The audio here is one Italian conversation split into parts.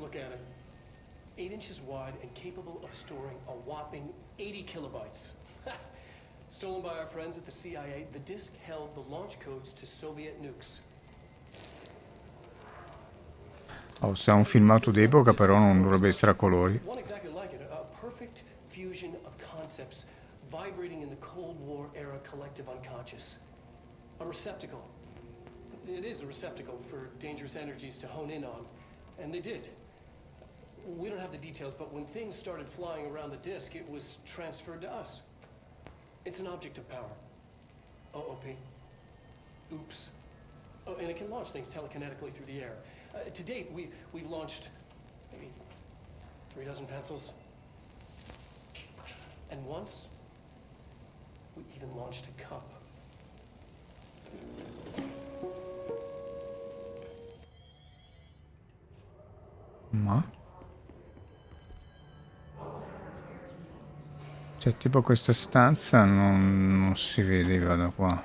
look at it. 8 inches wide and capable of storing a whopping 80 kilobytes. Stolen by our friends at the CIA, the disk held the launch codes to Soviet nukes. Oh, se è un filmato d'epoca però non dovrebbe essere a colori. One exactly like it, a perfect fusion of concepts vibrating in the Cold War era collective unconscious. A receptacle. It is a receptacle for dangerous energies to hone in on, and they did. We don't have the details, but when things started flying around the disk, it was transferred to us. It's an object of power. OOP. Oops. Oh, and it can launch things telekinetically through the air. Uh, to date, we, we've launched maybe three dozen pencils. And once, we even launched a cup. Ma? Cioè, tipo questa stanza non, non si vedeva da qua.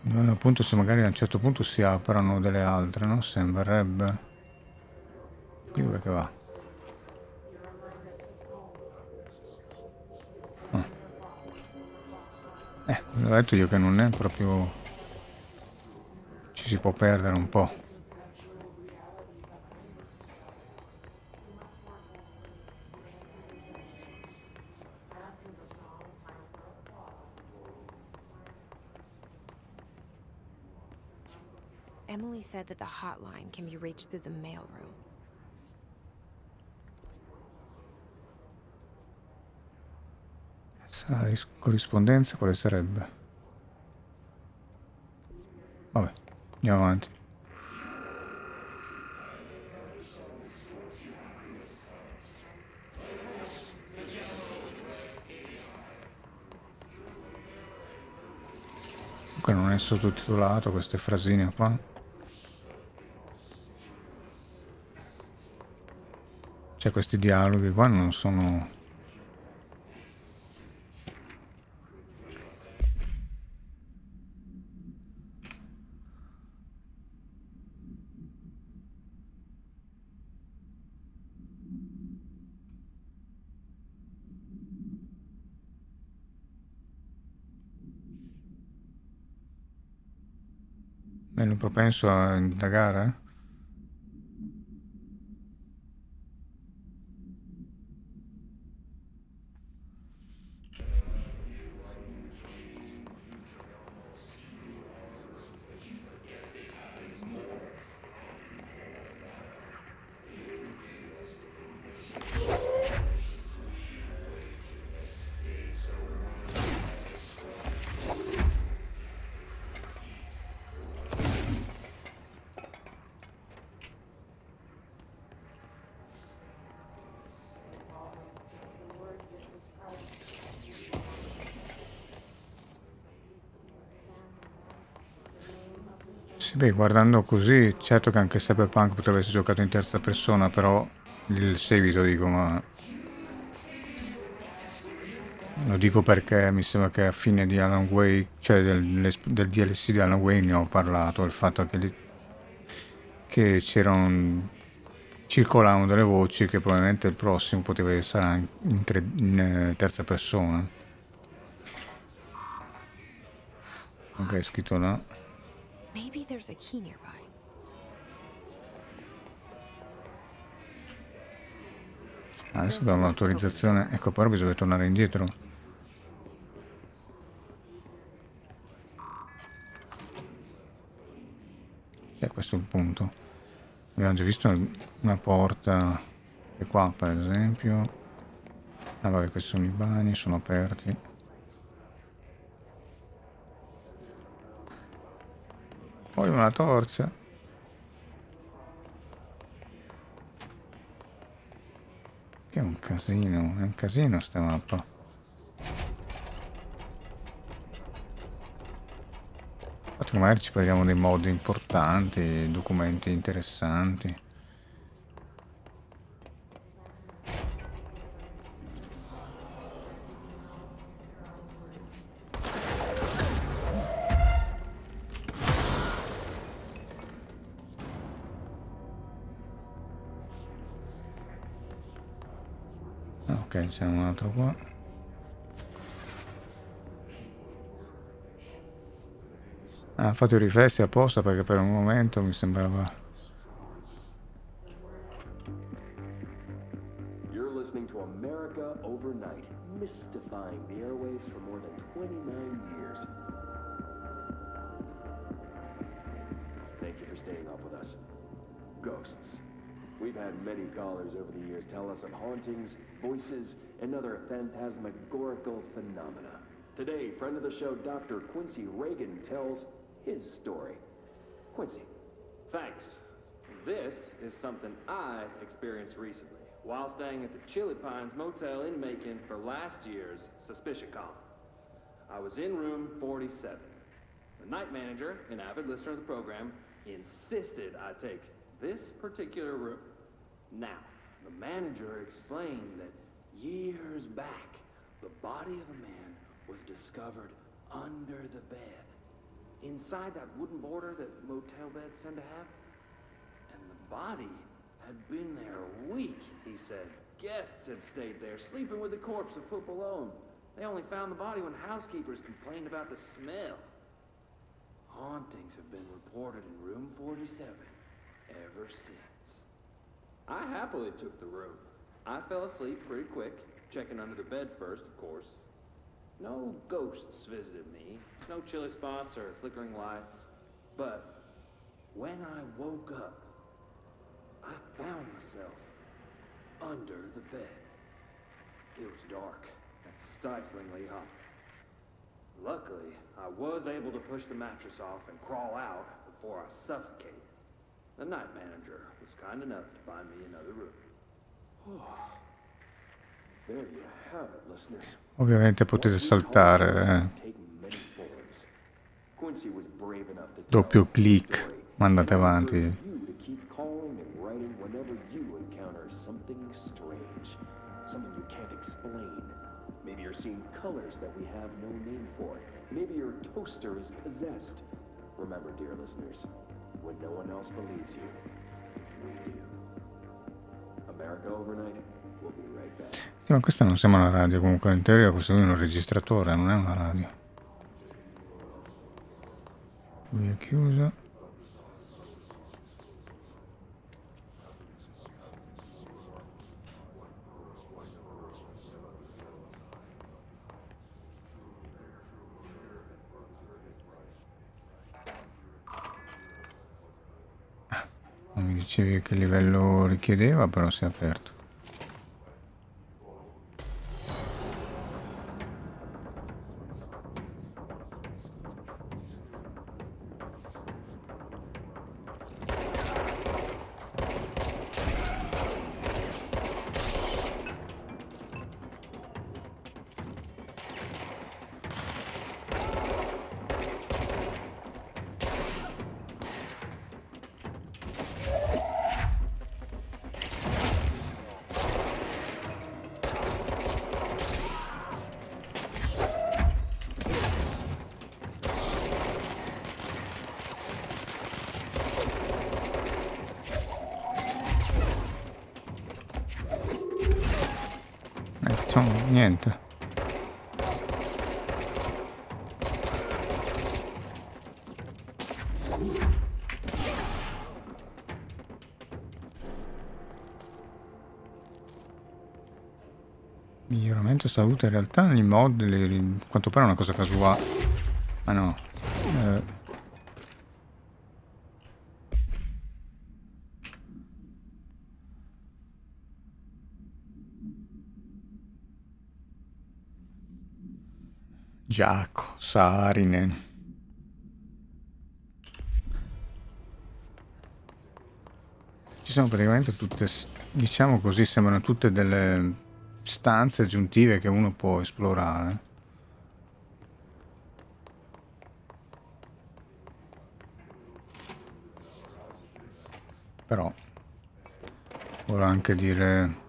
Dove appunto se magari a un certo punto si aprono delle altre, no? Sembrerebbe. Qui dove che va? Ah. Eh, ho detto io che non è proprio... Ci si può perdere un po'. Said that the hotline can be reached through the mailroom. Ris- corrispondenza quale sarebbe? Vabbè, andiamo avanti. Comunque non è sottotitolato queste frasine qua. Cioè questi dialoghi qua non sono Meno propenso a indagare? Sì, beh, guardando così, certo che anche Cyberpunk potrebbe essere giocato in terza persona, però il seguito dico, ma... Lo dico perché mi sembra che a fine di Alan Wake, cioè del, del DLC di Alan Wake ne ho parlato, il fatto che, che c'erano circolavano delle voci che probabilmente il prossimo poteva essere in, tre, in eh, terza persona. Ok, è scritto là. Maybe there's a key nearby. Adesso abbiamo l'autorizzazione. Ecco, però bisogna tornare indietro. E questo è il punto. Abbiamo già visto una porta. E qua, per esempio. Ah, vabbè, questi sono i bagni, sono aperti. Poi una torcia. Che è un casino, è un casino sta mappa. Infatti magari ci perdiamo dei modi importanti, documenti interessanti. Ok, c'è un altro qua. Ah, ha fatto i riflessi apposta perché per un momento mi sembrava... Overnight, mystifying the airwaves for more than 29 years. Had many callers over the years tell us of hauntings, voices, and other phantasmagorical phenomena. Today, friend of the show Dr. Quincy Reagan tells his story. Quincy. Thanks. This is something I experienced recently while staying at the Chili Pines Motel in Macon for last year's Suspicion Con. I was in room 47. The night manager, an avid listener of the program, insisted I take this particular room. Now, the manager explained that years back, the body of a man was discovered under the bed, inside that wooden border that motel beds tend to have. And the body had been there a week, he said. Guests had stayed there, sleeping with the corpse of Foot Alone. They only found the body when housekeepers complained about the smell. Hauntings have been reported in room 47 ever since. I happily took the room. I fell asleep pretty quick, checking under the bed first, of course. No ghosts visited me, no chilly spots or flickering lights. But when I woke up, I found myself under the bed. It was dark and stiflingly hot. Luckily, I was able to push the mattress off and crawl out before I suffocated. The night manager was kind enough to find me another room. There you have it, listeners. Ovviamente potete saltare eh. doppio clic, mandate avanti. Maybe you're seeing colors that we have no name for. Maybe your toaster is possessed. Remember, dear listeners, when no one else believes you, we do. America Overnight, we'll be right back. Sì, ma questa non sembra una radio, comunque in teoria questo è un registratore, non è una radio. È chiusa. Ah, Non mi dicevi che livello richiedeva, però si è aperto. Facciamo niente. Miglioramento salute in realtà nei mod, a quanto pare è una cosa casuale. Ma no. Eh, Giaco, Saarinen. Ci sono praticamente tutte, diciamo così, sembrano tutte delle stanze aggiuntive che uno può esplorare. Però, vuole anche dire...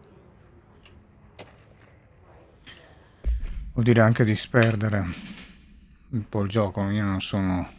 Vuol dire anche disperdere un po' il gioco, io non sono...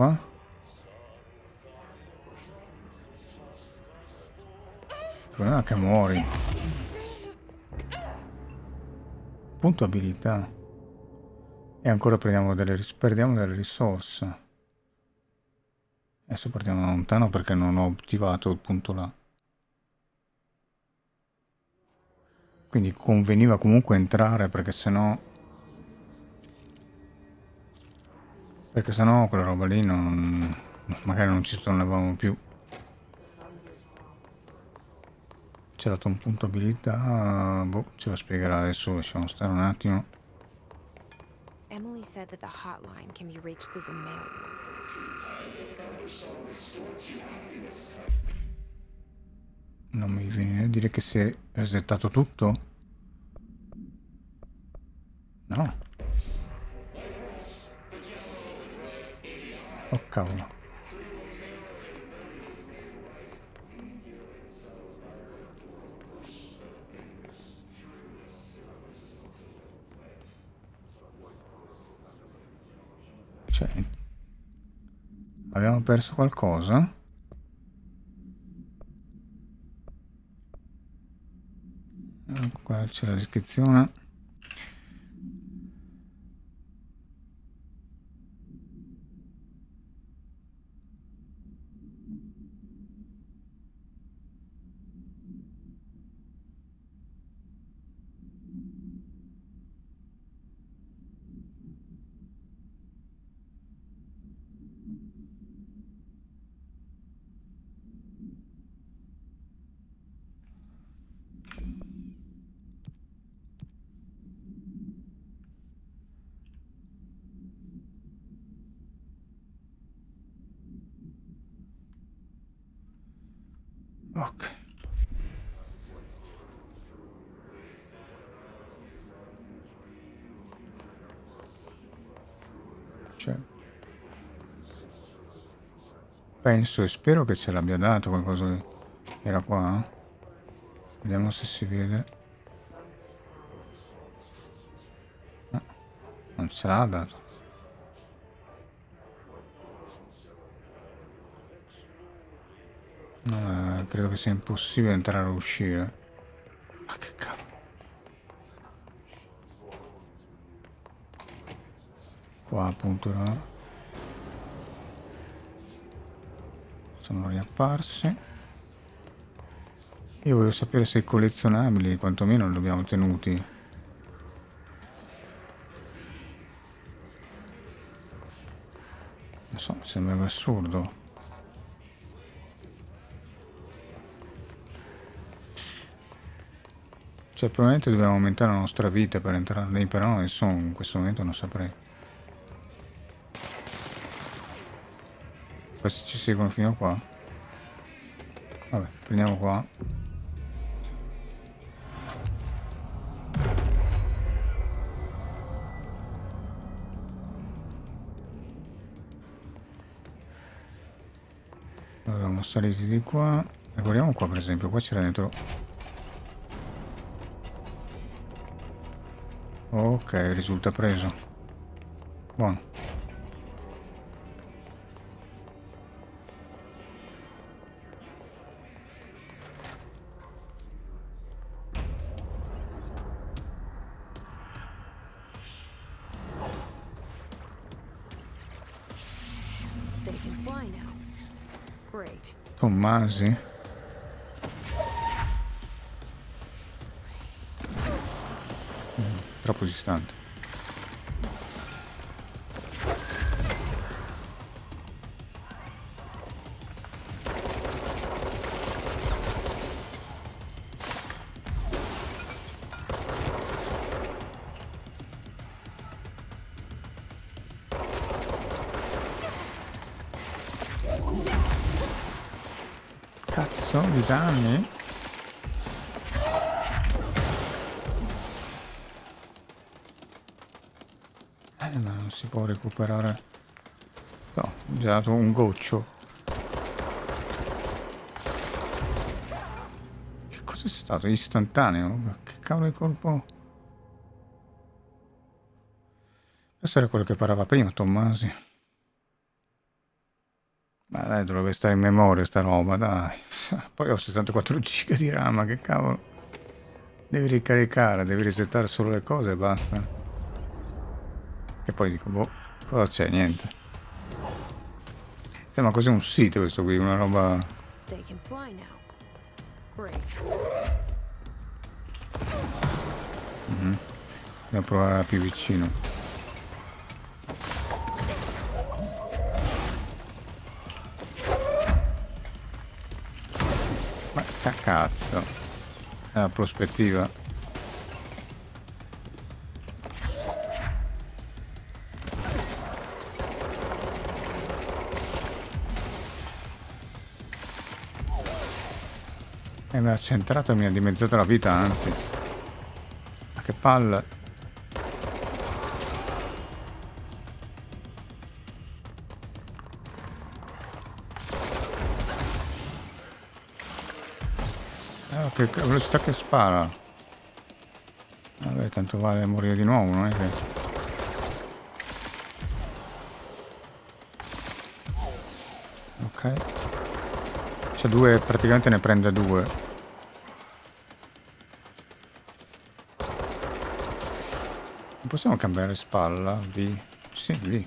qua? È che muori. Punto abilità. E ancora prendiamo delle, perdiamo delle risorse. Adesso partiamo da lontano perché non ho attivato il punto là. Quindi conveniva comunque entrare perché sennò... Perché sennò quella roba lì non... Magari non ci tornavamo più. Ha dato un punto abilità... Boh, ce lo spiegherà adesso, lasciamo stare un attimo. Emily said that the hotline can be reached through the mailroom. Non mi viene a dire che si è resettato tutto? No. Oh cavolo. Cioè, abbiamo perso qualcosa? qua c'è la descrizione Ok. Cioè, penso e spero che ce l'abbia dato qualcosa che era qua. Vediamo se si vede. No, non ce l'ha dato. No, eh, credo che sia impossibile entrare o uscire. Ma che cavolo. Qua appunto no. Sono riapparsi. Io voglio sapere se i collezionabili quantomeno li abbiamo tenuti. Non so, mi sembra assurdo. Cioè, probabilmente dobbiamo aumentare la nostra vita per entrare lì, però adesso in questo momento non saprei. Questi ci seguono fino a qua. Vabbè, prendiamo qua. Allora, saliti di qua. E guardiamo qua per esempio, qua c'era dentro Ok, risulta preso. Buono. Tommasi? Troppo distante. Cazzo di danni? Può recuperare no, già dato un goccio che cos'è stato? istantaneo? che cavolo di colpo questo era quello che parava prima Tommasi Ma dai, dovrebbe stare in memoria sta roba, dai. Poi ho 64 giga di RAM, che cavolo. Devi ricaricare, devi resettare solo le cose e basta. E poi dico, boh, cosa c'è? Niente. Sembra quasi un sito questo qui, una roba... Now. Great. Devo provare più vicino. Ma che cazzo? È la prospettiva. E mi ha centrato e mi ha dimezzato la vita, anzi. Ma che palle. Che che velocità che spara. Vabbè, tanto vale morire di nuovo, non è che... Ok. C'è due, praticamente ne prende due. Non possiamo cambiare spalla? V. Sì, V.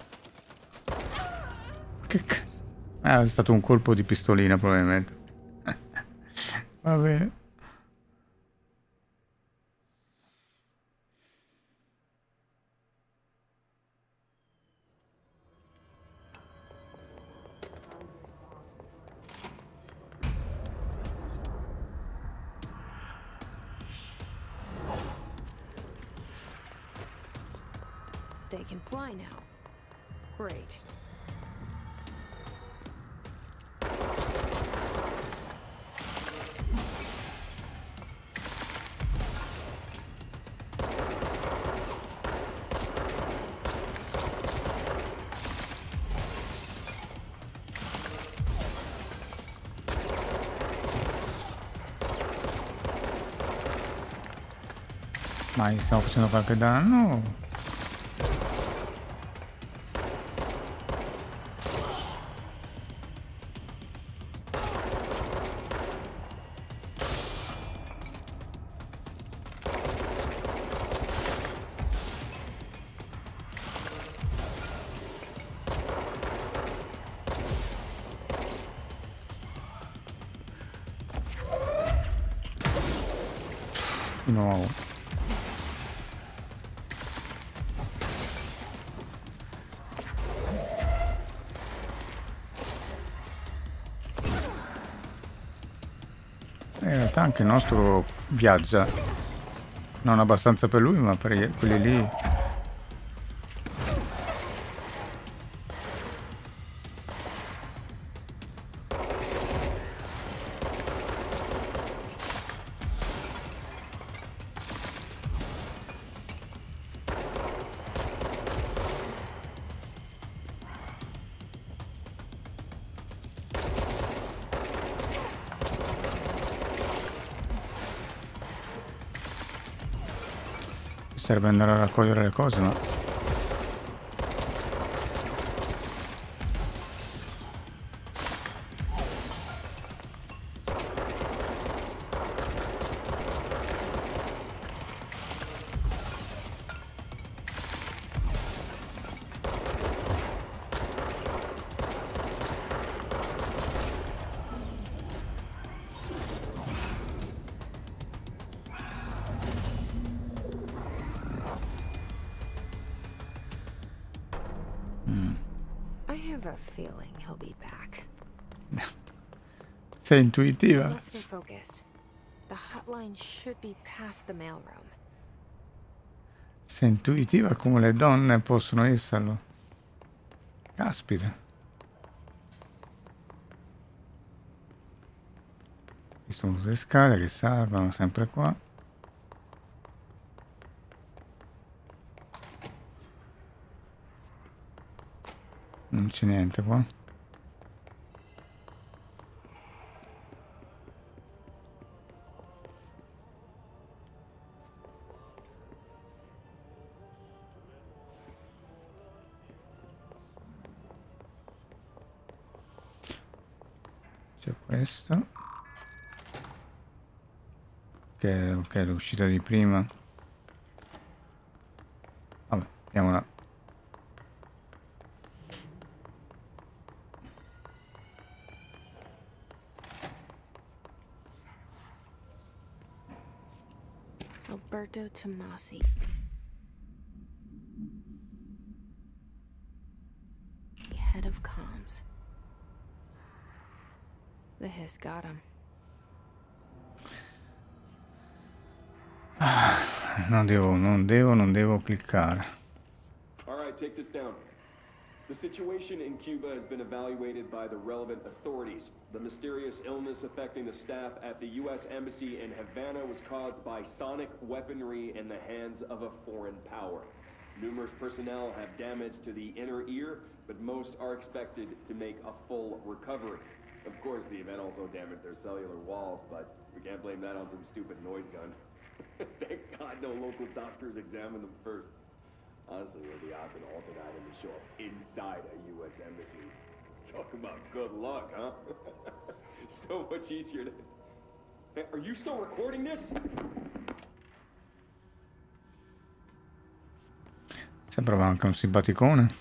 Che c... Ah, è stato un colpo di pistolina probabilmente. Va bene. Ma gli stiamo facendo qualche danno? In realtà anche il nostro viaggia. Non abbastanza per lui, ma per quelli lì. Andare a raccogliere le cose, ma... have a feeling he'll be back. Sei intuitiva? Let's stay focused. The hotline should be past the mailroom. Sei intuitiva come le donne possono esserlo. Caspita. Ci sono due scale che salvano sempre qua. Non c'è niente qua. C'è questo. Che ok, l'uscita di prima. Alberto Tomasi. The head of comms. The hiss got him. Non devo, non devo, non devo cliccare. All right, take this down. The situation in Cuba has been evaluated by the relevant authorities. The mysterious illness affecting the staff at the U.S. Embassy in Havana was caused by sonic weaponry in the hands of a foreign power. Numerous personnel have damage to the inner ear, but most are expected to make a full recovery. Of course, the event also damaged their cellular walls, but we can't blame that on some stupid noise gun. Thank God no local doctors examined them first. Honestly, are the odds an altered item would show up inside a U.S. embassy? Talk about good luck, huh? so much easier to... Hey, are you still recording this? Sembrava anche un simpaticone.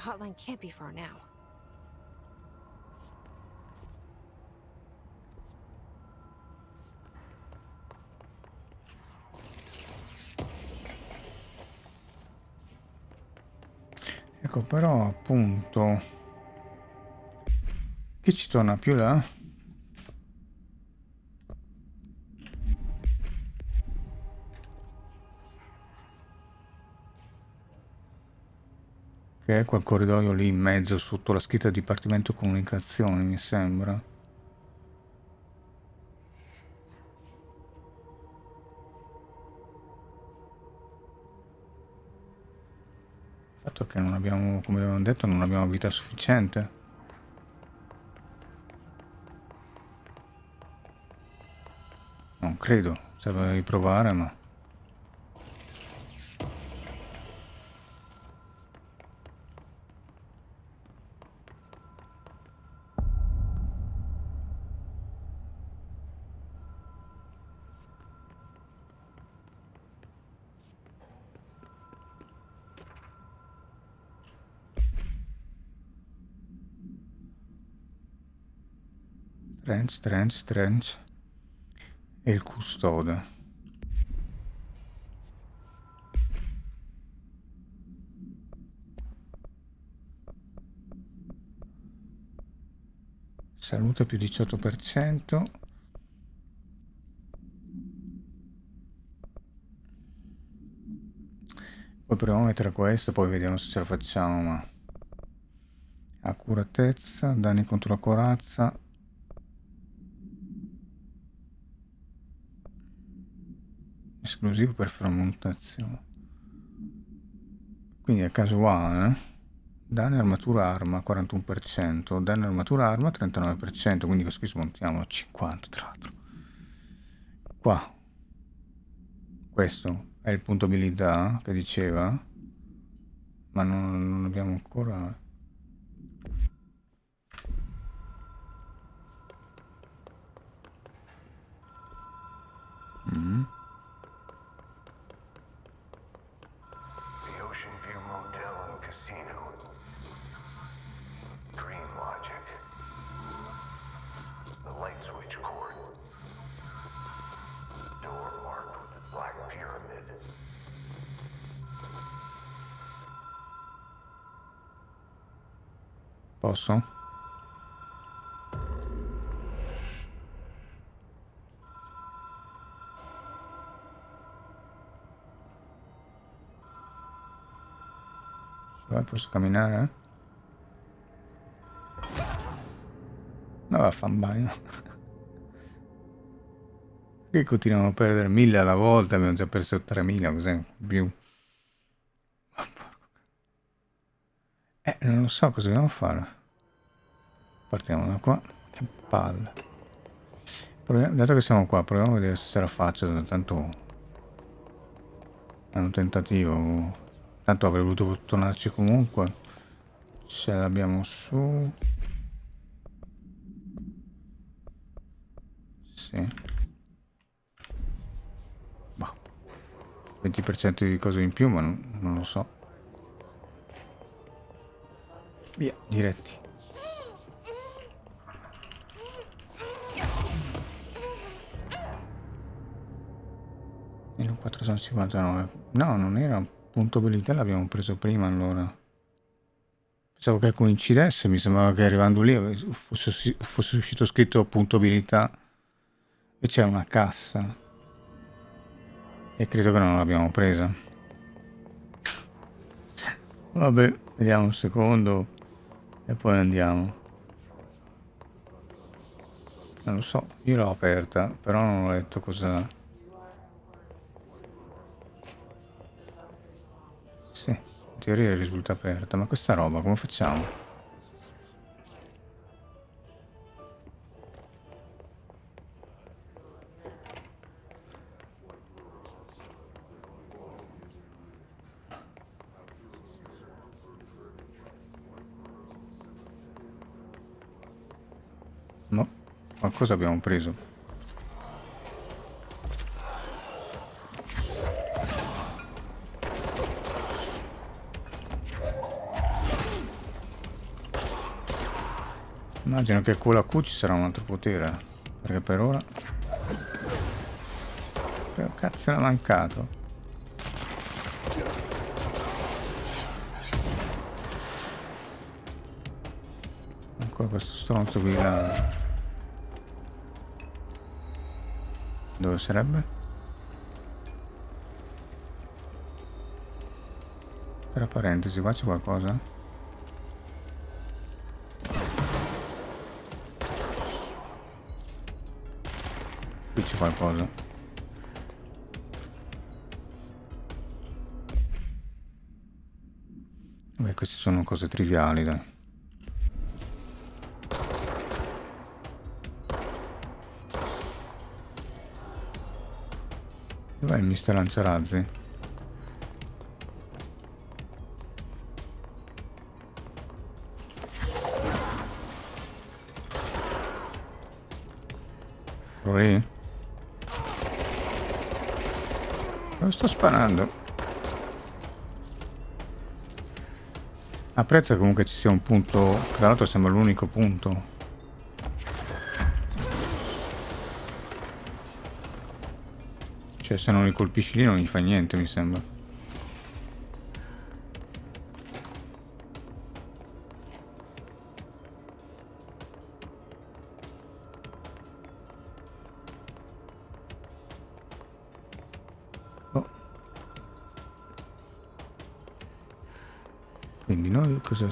Hotline can't be far now. Ecco, però appunto... Chi ci torna più là? Che è quel corridoio lì in mezzo sotto la scritta Dipartimento Comunicazioni, mi sembra. Il fatto che non abbiamo, come avevamo detto, non abbiamo vita sufficiente. Non credo, serve riprovare, ma... Trench, trench, trench. E il custode. Salute più 18%. Poi proviamo a mettere questo, poi vediamo se ce la facciamo, ma... Accuratezza, danni contro la corazza, esclusivo per frammentazione. Quindi è casuale danni armatura arma 41% danni armatura arma 39% quindi qui smontiamo 50 tra l'altro. Qua. Questo è il punto abilità che diceva ma non, non abbiamo ancora mm. Posso? Vai, posso camminare? No, fare un bagno. Che continuiamo a perdere mille alla volta, abbiamo già perso 3000, cos'è? Più. Eh, non lo so cosa dobbiamo fare. Partiamo da qua. Che palle. Proviamo- dato che siamo qua, proviamo a vedere se la faccio. Tanto è un tentativo. Tanto avrei voluto tornarci comunque. Ce l'abbiamo su. Sì. Bah. 20% di cose in più, ma non, non lo so. Via, diretti. E lo 459. No, non era un punto abilità, l'abbiamo preso prima allora. Pensavo che coincidesse, mi sembrava che arrivando lì fosse uscito scritto punto abilità e c'è una cassa. E credo che non l'abbiamo presa. Vabbè, vediamo un secondo e poi andiamo. Non lo so, io l'ho aperta, però non ho letto cosa... Sì, in teoria risulta aperta, ma questa roba come facciamo? No, qualcosa abbiamo preso. Immagino che con la Q ci sarà un altro potere. Perché per ora... Che cazzo era mancato? Ancora questo stronzo qui là. Dove sarebbe? Tra parentesi, qua c'è qualcosa? Qualcosa. Beh, queste sono cose triviali, dai. Dov'è il mister lanciarazzi? Quello lì? Lo sto sparando. Apprezzo comunque ci sia un punto, tra l'altro sembra l'unico punto. Cioè se non li colpisci lì non gli fa niente mi sembra.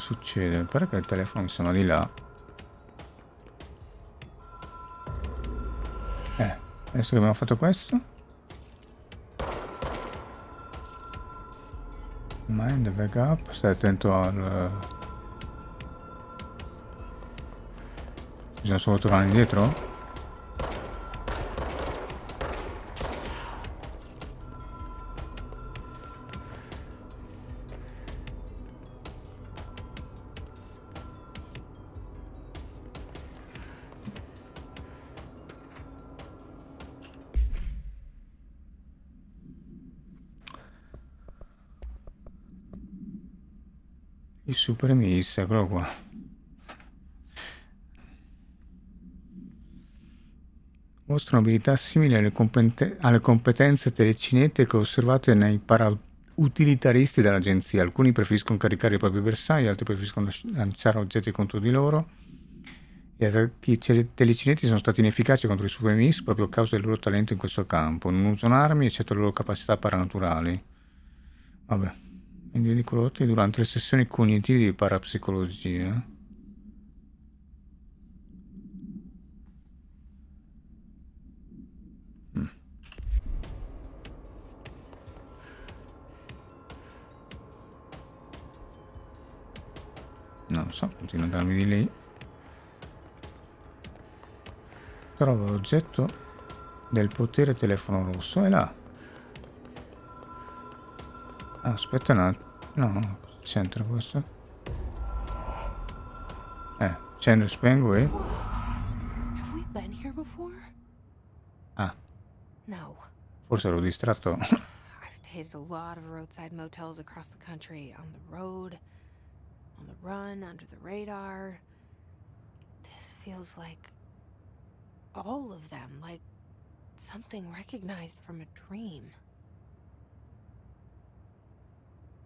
Succede? Pare che il telefono sembra di là. Eh, adesso che abbiamo fatto questo. Mind backup, stai attento al... Bisogna solo tornare indietro? Miss, eccolo qua. Mostrano abilità simili alle, compete- alle competenze telecinete che osservate nei parautilitaristi dell'agenzia. Alcuni preferiscono caricare i propri bersagli, altri preferiscono lanciare oggetti contro di loro. Gli attacchi ce- telecineti sono stati inefficaci contro i super miss proprio a causa del loro talento in questo campo. Non usano armi eccetto le loro capacità paranaturali. Vabbè inglesi corrotti durante le sessioni cognitive di parapsicologia. Mm. Non so, continua a darmi di lei. Trova l'oggetto del potere telefono rosso, è là. Aspetta un attimo. No, cosa questo? Eh, accendo spengo e... Have we been here before? Ah, No. forse ero distratto. I've stayed at a lot of roadside motels across the country, on the road, on the run, under the radar. This feels like all of them, like something recognized from a dream.